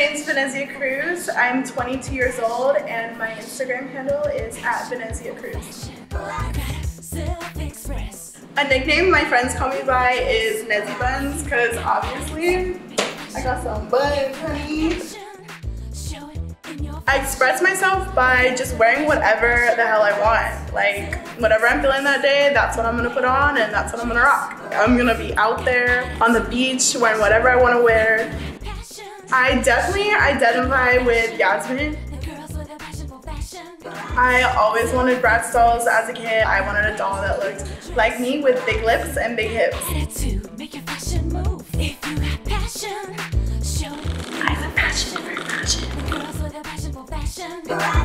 name's Venezia Cruz. I'm 22 years old and my Instagram handle is at Venezia Cruz. A nickname my friends call me by is Nezzy Buns because obviously I got some buns, honey. I express myself by just wearing whatever the hell I want. Like, whatever I'm feeling that day, that's what I'm gonna put on and that's what I'm gonna rock. I'm gonna be out there on the beach wearing whatever I wanna wear. I definitely identify with Yasmin. I always wanted Bratz dolls as a kid. I wanted a doll that looked like me with big lips and big hips. I have a passion for fashion.